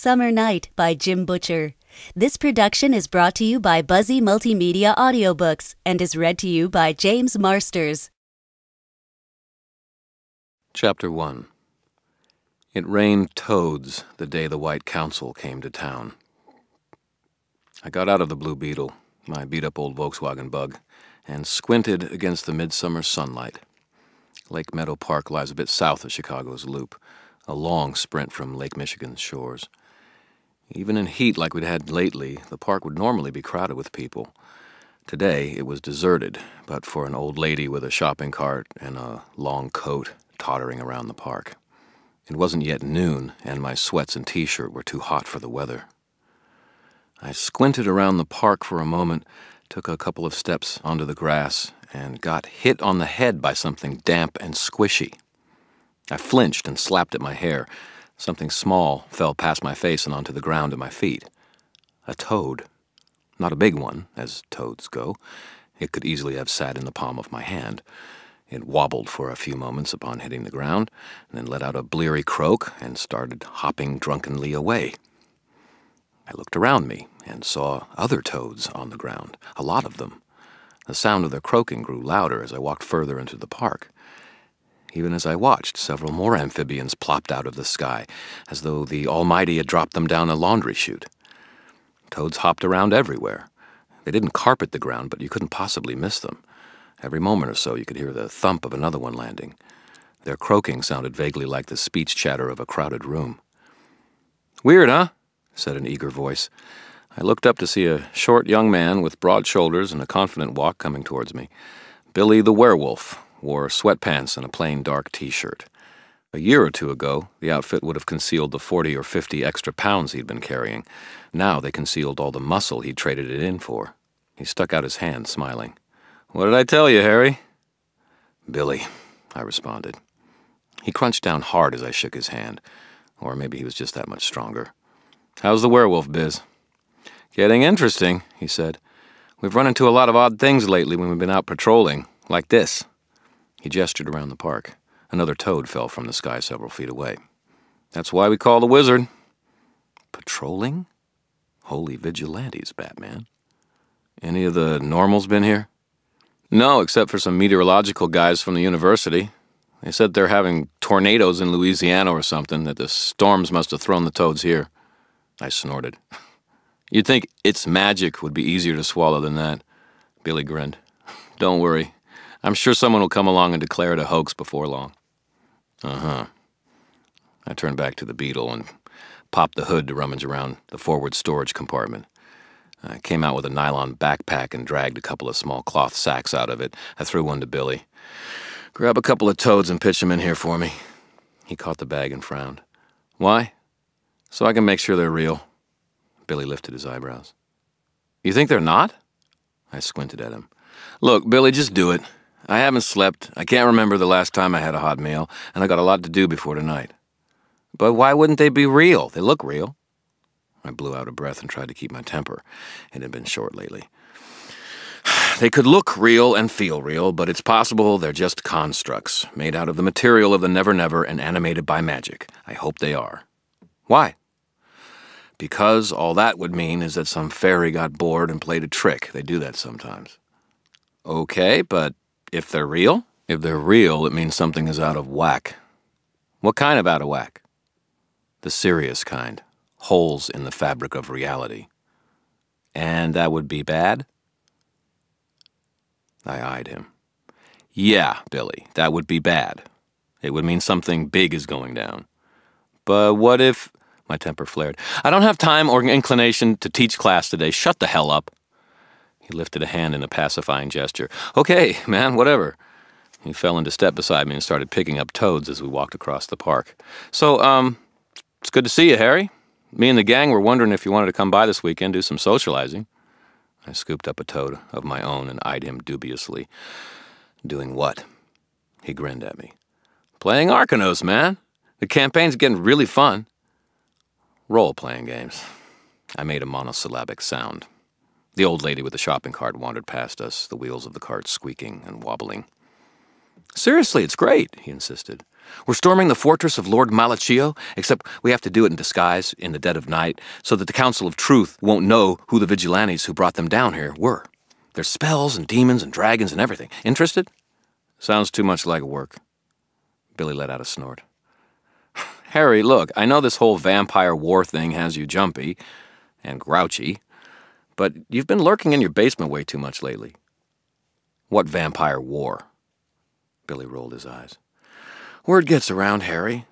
Summer Knight by Jim Butcher. This production is brought to you by Buzzy Multimedia Audiobooks and is read to you by James Marsters. Chapter 1 It rained toads the day the White Council came to town. I got out of the Blue Beetle, my beat up old Volkswagen bug, and squinted against the midsummer sunlight. Lake Meadow Park lies a bit south of Chicago's Loop, a long sprint from Lake Michigan's shores. Even in heat like we'd had lately, the park would normally be crowded with people. Today it was deserted, but for an old lady with a shopping cart and a long coat tottering around the park. It wasn't yet noon, and my sweats and t shirt were too hot for the weather. I squinted around the park for a moment, took a couple of steps onto the grass, and got hit on the head by something damp and squishy. I flinched and slapped at my hair. Something small fell past my face and onto the ground at my feet. A toad. Not a big one, as toads go. It could easily have sat in the palm of my hand. It wobbled for a few moments upon hitting the ground, and then let out a bleary croak and started hopping drunkenly away. I looked around me and saw other toads on the ground, a lot of them. The sound of their croaking grew louder as I walked further into the park. Even as I watched, several more amphibians plopped out of the sky, as though the Almighty had dropped them down a laundry chute. Toads hopped around everywhere. They didn't carpet the ground, but you couldn't possibly miss them. Every moment or so, you could hear the thump of another one landing. Their croaking sounded vaguely like the speech chatter of a crowded room. Weird, huh? said an eager voice. I looked up to see a short young man with broad shoulders and a confident walk coming towards me. Billy the werewolf, wore sweatpants and a plain dark t shirt. A year or two ago, the outfit would have concealed the 40 or 50 extra pounds he'd been carrying. Now they concealed all the muscle he'd traded it in for. He stuck out his hand, smiling. What did I tell you, Harry? Billy, I responded. He crunched down hard as I shook his hand, or maybe he was just that much stronger. How's the werewolf biz? Getting interesting, he said. We've run into a lot of odd things lately when we've been out patrolling, like this. He gestured around the park. Another toad fell from the sky several feet away. That's why we call the wizard. Patrolling? Holy vigilantes, Batman. Any of the normals been here? No, except for some meteorological guys from the university. They said they're having tornadoes in Louisiana or something, that the storms must have thrown the toads here. I snorted. You'd think its magic would be easier to swallow than that. Billy grinned. Don't worry. I'm sure someone will come along and declare it a hoax before long. Uh huh. I turned back to the Beetle and popped the hood to rummage around the forward storage compartment. I came out with a nylon backpack and dragged a couple of small cloth sacks out of it. I threw one to Billy. Grab a couple of toads and pitch them in here for me. He caught the bag and frowned. Why? So I can make sure they're real. Billy lifted his eyebrows. You think they're not? I squinted at him. Look, Billy, just do it. I haven't slept. I can't remember the last time I had a hot meal, and I got a lot to do before tonight. But why wouldn't they be real? They look real. I blew out a breath and tried to keep my temper. It had been short lately. They could look real and feel real, but it's possible they're just constructs, made out of the material of the Never Never and animated by magic. I hope they are. Why? Because all that would mean is that some fairy got bored and played a trick. They do that sometimes. Okay, but if they're real? If they're real, it means something is out of whack. What kind of out of whack? The serious kind. Holes in the fabric of reality. And that would be bad? I eyed him. Yeah, Billy, that would be bad. It would mean something big is going down. But what if. My temper flared. I don't have time or inclination to teach class today. Shut the hell up. He lifted a hand in a pacifying gesture. Okay, man, whatever. He fell into step beside me and started picking up toads as we walked across the park. So, um, it's good to see you, Harry. Me and the gang were wondering if you wanted to come by this weekend, do some socializing. I scooped up a toad of my own and eyed him dubiously. Doing what? He grinned at me. Playing Arcanos, man. The campaign's getting really fun. Role playing games. I made a monosyllabic sound. The old lady with the shopping cart wandered past us, the wheels of the cart squeaking and wobbling. Seriously, it's great, he insisted. We're storming the fortress of Lord Malachio, except we have to do it in disguise in the dead of night so that the Council of Truth won't know who the vigilantes who brought them down here were. There's spells and demons and dragons and everything. Interested? Sounds too much like work. Billy let out a snort. Harry, look, I know this whole vampire war thing has you jumpy and grouchy, but you've been lurking in your basement way too much lately. What vampire war? Billy rolled his eyes. Word gets around, Harry.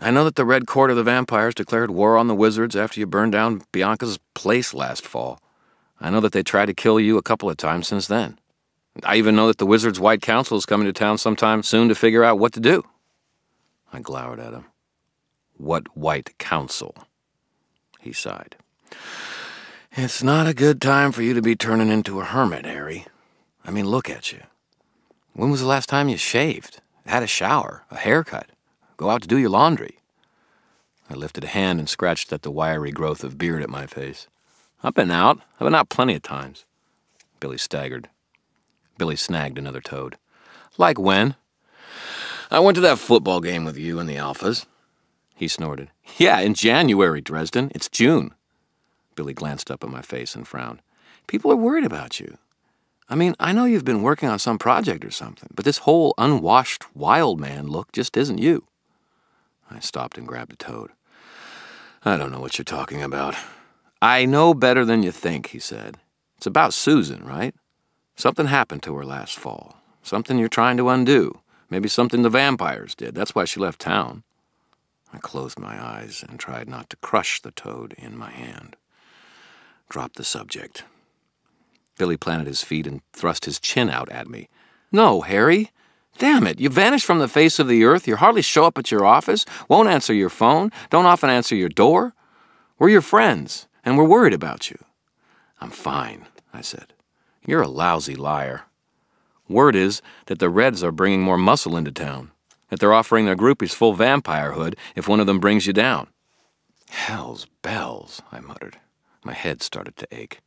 I know that the Red Court of the Vampires declared war on the wizards after you burned down Bianca's place last fall. I know that they tried to kill you a couple of times since then. I even know that the Wizards' White Council is coming to town sometime soon to figure out what to do. I glowered at him. What White Council? He sighed. It's not a good time for you to be turning into a hermit, Harry. I mean, look at you. When was the last time you shaved? had a shower, a haircut, go out to do your laundry. I lifted a hand and scratched at the wiry growth of beard at my face. I've been out. I've been out plenty of times. Billy staggered. Billy snagged another toad. Like when? I went to that football game with you and the Alphas. He snorted. Yeah, in January, Dresden. It's June. Billy glanced up at my face and frowned. People are worried about you. I mean, I know you've been working on some project or something, but this whole unwashed wild man look just isn't you. I stopped and grabbed a toad. I don't know what you're talking about. I know better than you think, he said. It's about Susan, right? Something happened to her last fall. Something you're trying to undo. Maybe something the vampires did. That's why she left town. I closed my eyes and tried not to crush the toad in my hand. Dropped the subject. Billy planted his feet and thrust his chin out at me. No, Harry. Damn it, you vanish from the face of the earth. You hardly show up at your office, won't answer your phone, don't often answer your door. We're your friends, and we're worried about you. I'm fine, I said. You're a lousy liar. Word is that the Reds are bringing more muscle into town, that they're offering their groupies full vampirehood if one of them brings you down. Hell's bells, I muttered. My head started to ache.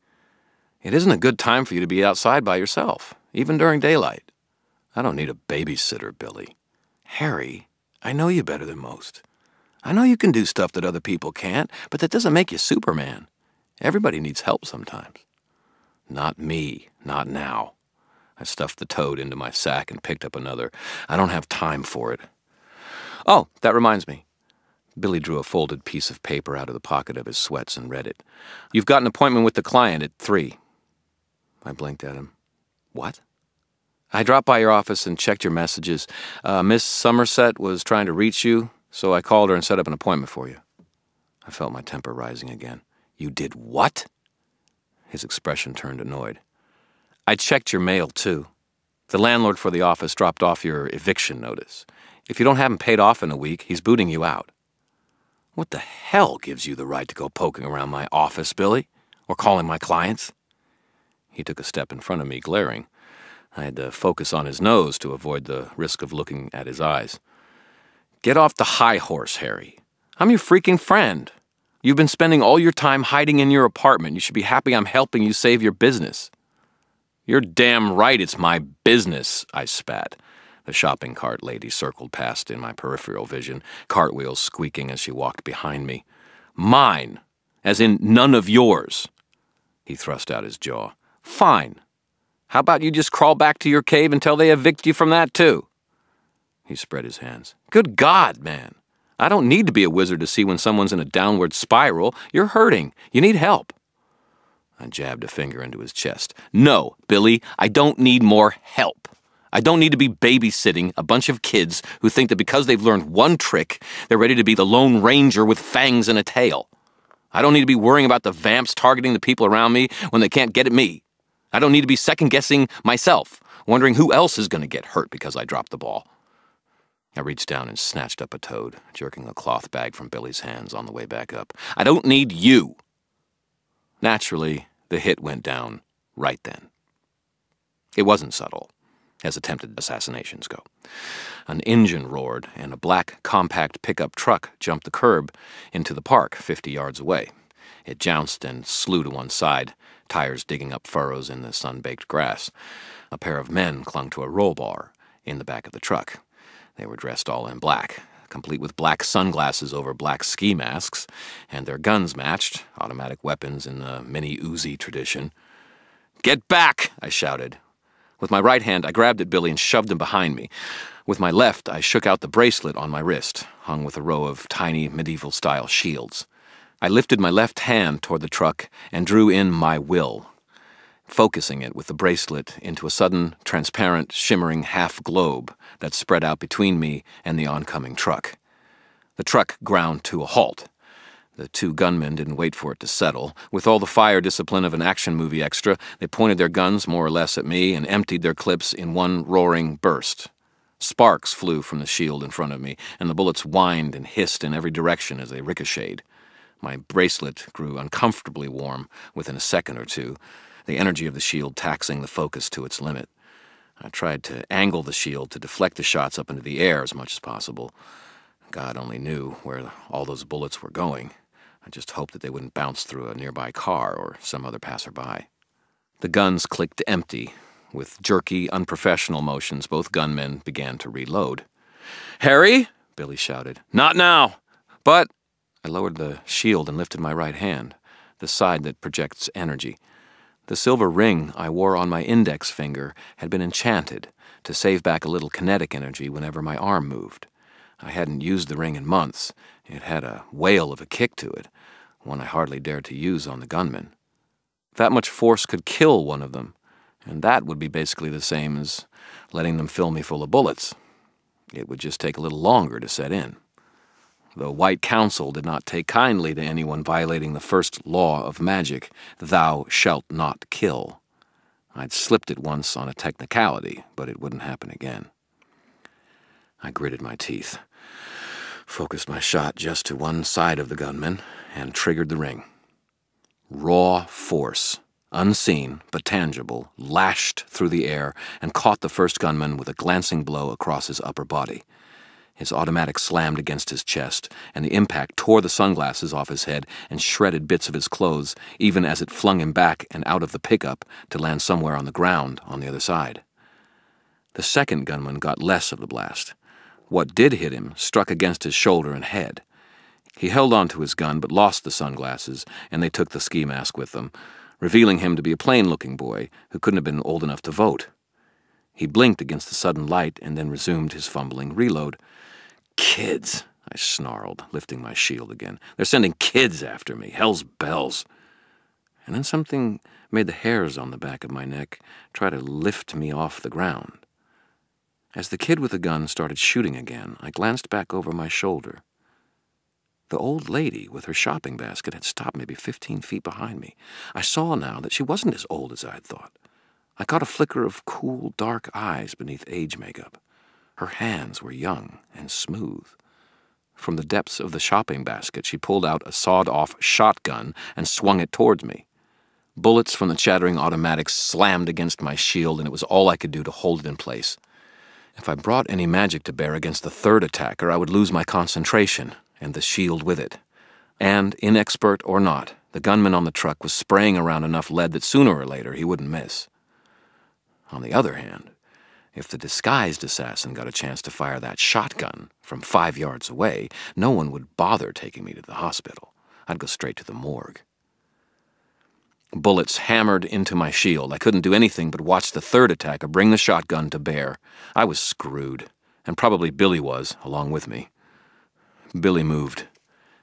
It isn't a good time for you to be outside by yourself, even during daylight. I don't need a babysitter, Billy. Harry, I know you better than most. I know you can do stuff that other people can't, but that doesn't make you Superman. Everybody needs help sometimes. Not me, not now. I stuffed the toad into my sack and picked up another. I don't have time for it. Oh, that reminds me. Billy drew a folded piece of paper out of the pocket of his sweats and read it. You've got an appointment with the client at three. I blinked at him. What? I dropped by your office and checked your messages. Uh, Miss Somerset was trying to reach you, so I called her and set up an appointment for you. I felt my temper rising again. You did what? His expression turned annoyed. I checked your mail, too. The landlord for the office dropped off your eviction notice. If you don't have him paid off in a week, he's booting you out. What the hell gives you the right to go poking around my office, Billy? Or calling my clients? He took a step in front of me, glaring. I had to focus on his nose to avoid the risk of looking at his eyes. Get off the high horse, Harry. I'm your freaking friend. You've been spending all your time hiding in your apartment. You should be happy I'm helping you save your business. You're damn right it's my business, I spat. The shopping cart lady circled past in my peripheral vision, cartwheels squeaking as she walked behind me. Mine, as in none of yours. He thrust out his jaw. Fine. How about you just crawl back to your cave until they evict you from that, too? He spread his hands. Good God, man. I don't need to be a wizard to see when someone's in a downward spiral. You're hurting. You need help. I jabbed a finger into his chest. No, Billy, I don't need more help. I don't need to be babysitting a bunch of kids who think that because they've learned one trick, they're ready to be the Lone Ranger with fangs and a tail. I don't need to be worrying about the vamps targeting the people around me when they can't get at me. I don't need to be second guessing myself, wondering who else is going to get hurt because I dropped the ball. I reached down and snatched up a toad, jerking a cloth bag from Billy's hands on the way back up. I don't need you. Naturally, the hit went down right then. It wasn't subtle, as attempted assassinations go. An engine roared, and a black, compact pickup truck jumped the curb into the park 50 yards away. It jounced and slew to one side, tires digging up furrows in the sun baked grass. A pair of men clung to a roll bar in the back of the truck. They were dressed all in black, complete with black sunglasses over black ski masks, and their guns matched, automatic weapons in the mini Uzi tradition. Get back! I shouted. With my right hand, I grabbed at Billy and shoved him behind me. With my left, I shook out the bracelet on my wrist, hung with a row of tiny medieval style shields. I lifted my left hand toward the truck and drew in my will, focusing it with the bracelet into a sudden, transparent, shimmering half globe that spread out between me and the oncoming truck. The truck ground to a halt. The two gunmen didn't wait for it to settle. With all the fire discipline of an action movie extra, they pointed their guns more or less at me and emptied their clips in one roaring burst. Sparks flew from the shield in front of me, and the bullets whined and hissed in every direction as they ricocheted. My bracelet grew uncomfortably warm within a second or two, the energy of the shield taxing the focus to its limit. I tried to angle the shield to deflect the shots up into the air as much as possible. God only knew where all those bullets were going. I just hoped that they wouldn't bounce through a nearby car or some other passerby. The guns clicked empty. With jerky, unprofessional motions, both gunmen began to reload. Harry! Billy shouted. Not now! But. I lowered the shield and lifted my right hand, the side that projects energy. The silver ring I wore on my index finger had been enchanted to save back a little kinetic energy whenever my arm moved. I hadn't used the ring in months. It had a whale of a kick to it, one I hardly dared to use on the gunmen. That much force could kill one of them, and that would be basically the same as letting them fill me full of bullets. It would just take a little longer to set in. The White Council did not take kindly to anyone violating the first law of magic thou shalt not kill. I'd slipped it once on a technicality, but it wouldn't happen again. I gritted my teeth, focused my shot just to one side of the gunman, and triggered the ring. Raw force, unseen but tangible, lashed through the air and caught the first gunman with a glancing blow across his upper body. His automatic slammed against his chest, and the impact tore the sunglasses off his head and shredded bits of his clothes, even as it flung him back and out of the pickup to land somewhere on the ground on the other side. The second gunman got less of the blast. What did hit him struck against his shoulder and head. He held on to his gun but lost the sunglasses, and they took the ski mask with them, revealing him to be a plain looking boy who couldn't have been old enough to vote. He blinked against the sudden light and then resumed his fumbling reload. Kids, I snarled, lifting my shield again. They're sending kids after me. Hell's bells. And then something made the hairs on the back of my neck try to lift me off the ground. As the kid with the gun started shooting again, I glanced back over my shoulder. The old lady with her shopping basket had stopped maybe 15 feet behind me. I saw now that she wasn't as old as I had thought. I caught a flicker of cool, dark eyes beneath age makeup. Her hands were young and smooth. From the depths of the shopping basket, she pulled out a sawed off shotgun and swung it towards me. Bullets from the chattering automatics slammed against my shield, and it was all I could do to hold it in place. If I brought any magic to bear against the third attacker, I would lose my concentration, and the shield with it. And, inexpert or not, the gunman on the truck was spraying around enough lead that sooner or later he wouldn't miss. On the other hand, if the disguised assassin got a chance to fire that shotgun from five yards away, no one would bother taking me to the hospital. I'd go straight to the morgue. Bullets hammered into my shield. I couldn't do anything but watch the third attacker bring the shotgun to bear. I was screwed, and probably Billy was, along with me. Billy moved.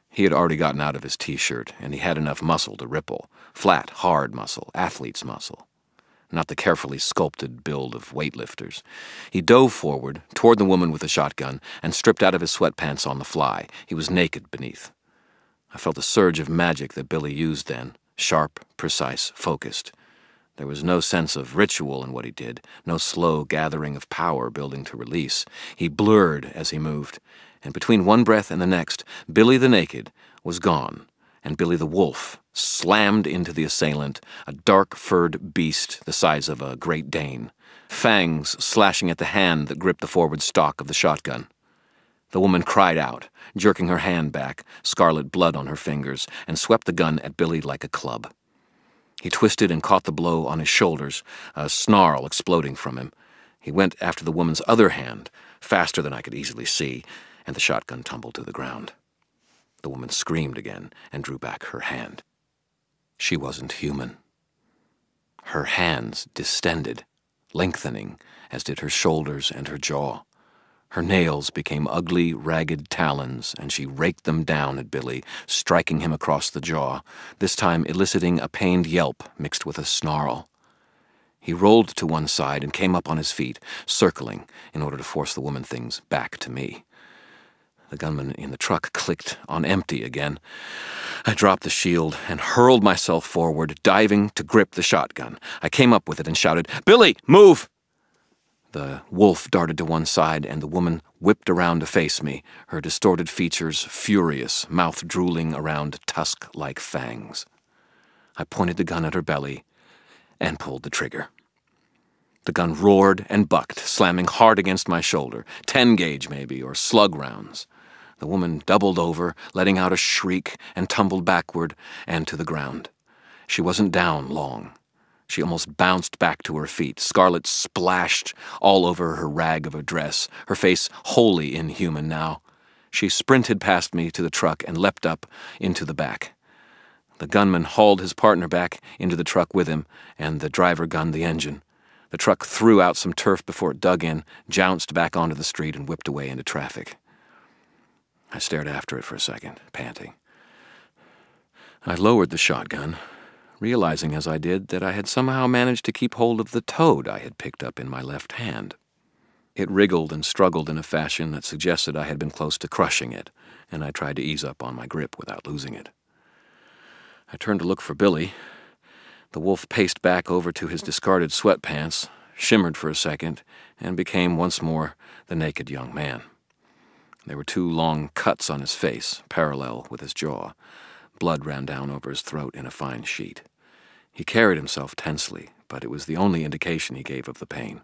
He had already gotten out of his t shirt, and he had enough muscle to ripple flat, hard muscle, athlete's muscle not the carefully sculpted build of weightlifters. He dove forward, toward the woman with the shotgun, and stripped out of his sweatpants on the fly. He was naked beneath. I felt a surge of magic that Billy used then sharp, precise, focused. There was no sense of ritual in what he did, no slow gathering of power building to release. He blurred as he moved, and between one breath and the next, Billy the Naked was gone, and Billy the Wolf slammed into the assailant, a dark furred beast the size of a Great Dane, fangs slashing at the hand that gripped the forward stock of the shotgun. The woman cried out, jerking her hand back, scarlet blood on her fingers, and swept the gun at Billy like a club. He twisted and caught the blow on his shoulders, a snarl exploding from him. He went after the woman's other hand, faster than I could easily see, and the shotgun tumbled to the ground. The woman screamed again and drew back her hand. She wasn't human. Her hands distended, lengthening, as did her shoulders and her jaw. Her nails became ugly, ragged talons, and she raked them down at Billy, striking him across the jaw, this time eliciting a pained yelp mixed with a snarl. He rolled to one side and came up on his feet, circling in order to force the woman things back to me. The gunman in the truck clicked on empty again. I dropped the shield and hurled myself forward, diving to grip the shotgun. I came up with it and shouted, Billy, move! The wolf darted to one side, and the woman whipped around to face me, her distorted features furious, mouth drooling around tusk like fangs. I pointed the gun at her belly and pulled the trigger. The gun roared and bucked, slamming hard against my shoulder, ten gauge maybe, or slug rounds. The woman doubled over, letting out a shriek, and tumbled backward and to the ground. She wasn't down long. She almost bounced back to her feet. Scarlet splashed all over her rag of a dress, her face wholly inhuman now. She sprinted past me to the truck and leapt up into the back. The gunman hauled his partner back into the truck with him, and the driver gunned the engine. The truck threw out some turf before it dug in, jounced back onto the street, and whipped away into traffic. I stared after it for a second, panting. I lowered the shotgun, realizing as I did that I had somehow managed to keep hold of the toad I had picked up in my left hand. It wriggled and struggled in a fashion that suggested I had been close to crushing it, and I tried to ease up on my grip without losing it. I turned to look for Billy. The wolf paced back over to his discarded sweatpants, shimmered for a second, and became once more the naked young man. There were two long cuts on his face, parallel with his jaw. Blood ran down over his throat in a fine sheet. He carried himself tensely, but it was the only indication he gave of the pain.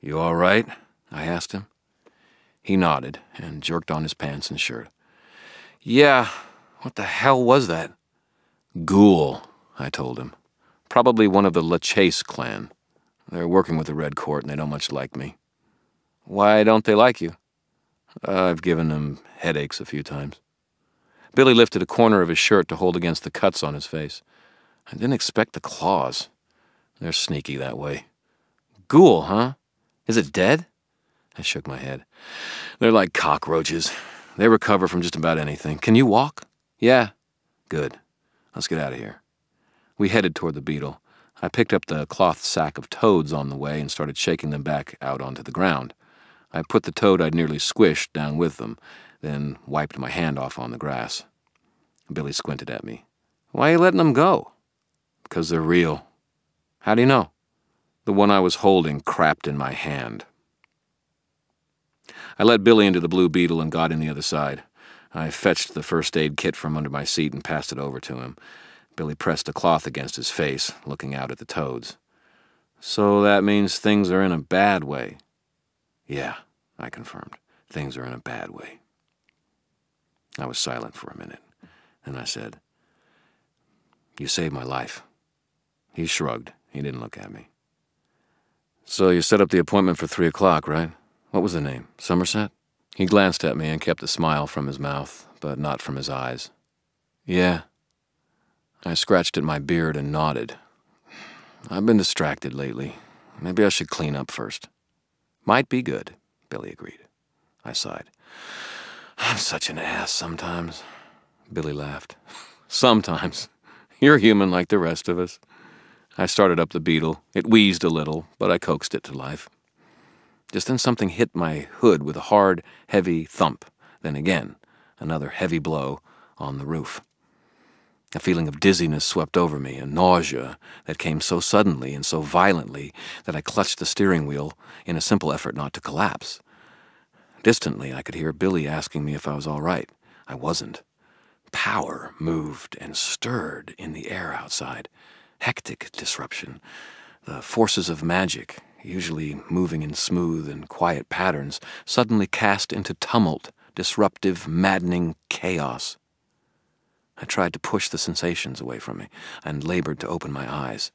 You all right? I asked him. He nodded and jerked on his pants and shirt. Yeah, what the hell was that? Ghoul, I told him. Probably one of the LaChase clan. They're working with the Red Court and they don't much like me. Why don't they like you? I've given them headaches a few times. Billy lifted a corner of his shirt to hold against the cuts on his face. I didn't expect the claws. They're sneaky that way. Ghoul, huh? Is it dead? I shook my head. They're like cockroaches. They recover from just about anything. Can you walk? Yeah. Good. Let's get out of here. We headed toward the beetle. I picked up the cloth sack of toads on the way and started shaking them back out onto the ground. I put the toad I'd nearly squished down with them, then wiped my hand off on the grass. Billy squinted at me. Why are you letting them go? Because they're real. How do you know? The one I was holding crapped in my hand. I let Billy into the Blue Beetle and got in the other side. I fetched the first aid kit from under my seat and passed it over to him. Billy pressed a cloth against his face, looking out at the toads. So that means things are in a bad way. Yeah, I confirmed. Things are in a bad way. I was silent for a minute. Then I said, You saved my life. He shrugged. He didn't look at me. So you set up the appointment for three o'clock, right? What was the name? Somerset? He glanced at me and kept the smile from his mouth, but not from his eyes. Yeah. I scratched at my beard and nodded. I've been distracted lately. Maybe I should clean up first. Might be good, Billy agreed. I sighed. I'm such an ass sometimes. Billy laughed. Sometimes. You're human like the rest of us. I started up the beetle. It wheezed a little, but I coaxed it to life. Just then something hit my hood with a hard, heavy thump. Then again, another heavy blow on the roof. A feeling of dizziness swept over me, a nausea that came so suddenly and so violently that I clutched the steering wheel in a simple effort not to collapse. Distantly, I could hear Billy asking me if I was all right. I wasn't. Power moved and stirred in the air outside. Hectic disruption. The forces of magic, usually moving in smooth and quiet patterns, suddenly cast into tumult, disruptive, maddening chaos. I tried to push the sensations away from me and labored to open my eyes.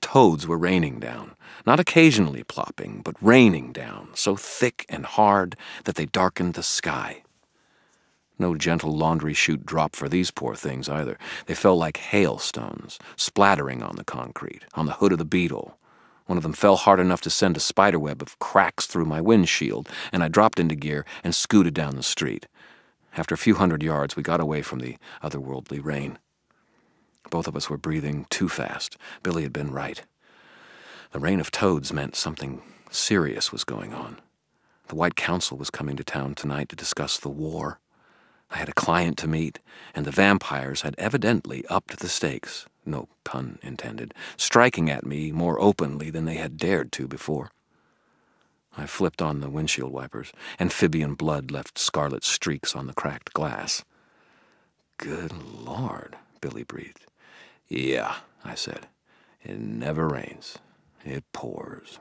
toads were raining down, not occasionally plopping, but raining down, so thick and hard that they darkened the sky. No gentle laundry chute drop for these poor things either. They fell like hailstones, splattering on the concrete, on the hood of the Beetle. One of them fell hard enough to send a spiderweb of cracks through my windshield, and I dropped into gear and scooted down the street. After a few hundred yards, we got away from the otherworldly rain. Both of us were breathing too fast. Billy had been right. The rain of toads meant something serious was going on. The White Council was coming to town tonight to discuss the war. I had a client to meet, and the vampires had evidently upped the stakes, no pun intended, striking at me more openly than they had dared to before. I flipped on the windshield wipers. Amphibian blood left scarlet streaks on the cracked glass. Good Lord, Billy breathed. Yeah, I said. It never rains. It pours.